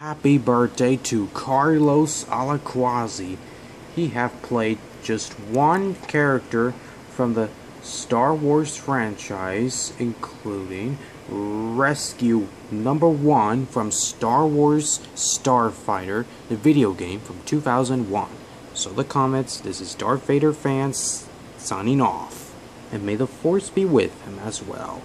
Happy birthday to Carlos Alazraqui. He have played just one character from the Star Wars franchise, including Rescue Number 1 from Star Wars Starfighter, the video game from 2001. So the comments, this is Darth Vader fans signing off. And may the force be with him as well.